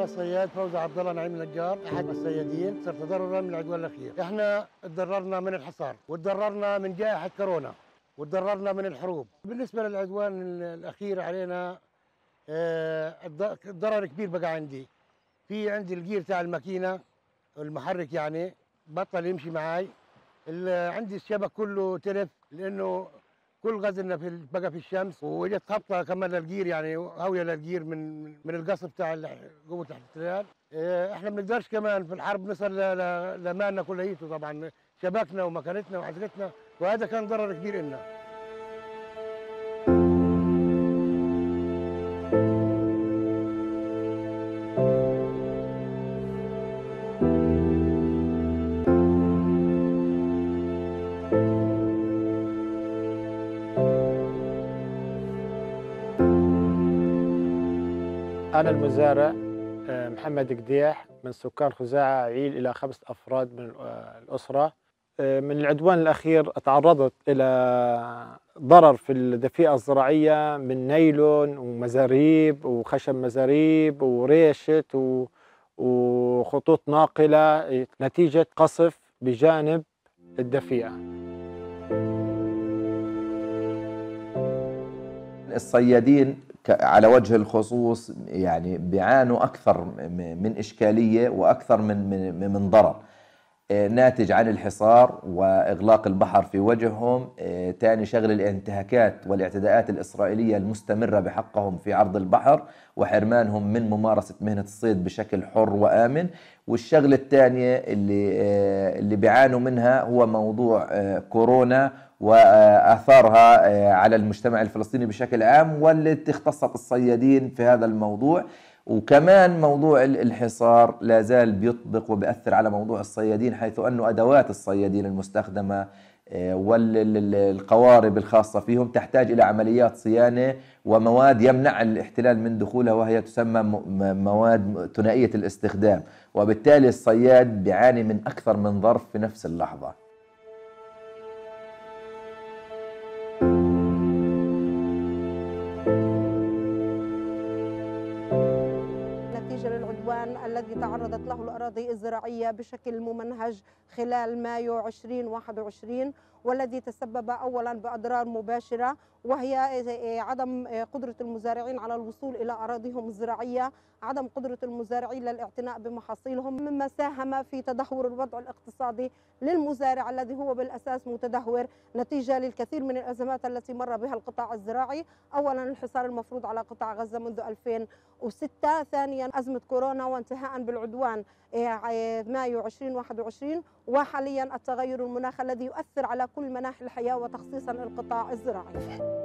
أنا الصياد فوزي عبد الله نعيم النجار أحد الصيادين صرت تضررا من العدوان الاخير إحنا تضررنا من الحصار وتضررنا من جائحة كورونا وتضررنا من الحروب. بالنسبة للعدوان الاخير علينا آه، الض- الضرر كبير بقى عندي. في عندي الجير تاع الماكينة المحرك يعني بطل يمشي معاي. ال- عندي الشبك كله تلف لأنه كل غزلنا في بقى في الشمس. وجت خبطه كمان للجير يعني هاوية للجير من من- القصف بتاع قوة الاحتلال. إيه، إحنا ما بنقدرش كمان في الحرب نصل لمالنا كليته طبعا شبكنا ومكانتنا وعزقتنا وهذا كان ضرر كبير لنا أنا المزارع آه، محمد قديح من سكان خزاعة عيل إلى خمسة أفراد من آه، الأسرة. آه، من العدوان الأخير تعرضت إلى ضرر في الدفيئة الزراعية من نيلون ومزاريب وخشب مزاريب وريشة وخطوط ناقلة نتيجة قصف بجانب الدفيئة. الصيادين على وجه الخصوص يعني بيعانوا أكثر من إشكالية وأكثر من من من ضرر. آه، ناتج عن الحصار وإغلاق البحر في وجههم. آه، تاني شغل الانتهاكات والاعتداءات الإسرائيلية المستمرة بحقهم في عرض البحر وحرمانهم من ممارسة مهنة الصيد بشكل حر وآمن. والشغلة الثانية اللي آه، اللي بيعانوا منها هو موضوع آه، كورونا وآثارها آه، على المجتمع الفلسطيني بشكل عام والتي اختصت الصيادين في هذا الموضوع. وكمان موضوع ال- الحصار لا زال بيطبق وبيأثر على موضوع الصيادين حيث أنه أدوات الصيادين المستخدمة والقوارب الخاصة فيهم تحتاج إلى عمليات صيانة ومواد يمنع الاحتلال من دخولها وهي تسمى مواد ثنائية الاستخدام. وبالتالي الصياد بيعاني من أكثر من ظرف في نفس اللحظة. للعدوان الذي تعرضت له الأراضي الزراعية بشكل ممنهج خلال مايو 2021 والذي تسبب أولا بأضرار مباشرة وهي عدم قدرة المزارعين على الوصول إلى أراضيهم الزراعية عدم قدرة المزارعين للاعتناء بمحاصيلهم مما ساهم في تدهور الوضع الاقتصادي للمزارع الذي هو بالأساس متدهور نتيجة للكثير من الأزمات التي مر بها القطاع الزراعي. أولا الحصار المفروض على قطاع غزة منذ 2006 ثانيا أزمة كورونا وانتهاء بالعدوان إيه، مايو 2021 وحاليا التغير المناخ الذي يؤثر على كل مناحي الحياة وتخصيصا القطاع الزراعي.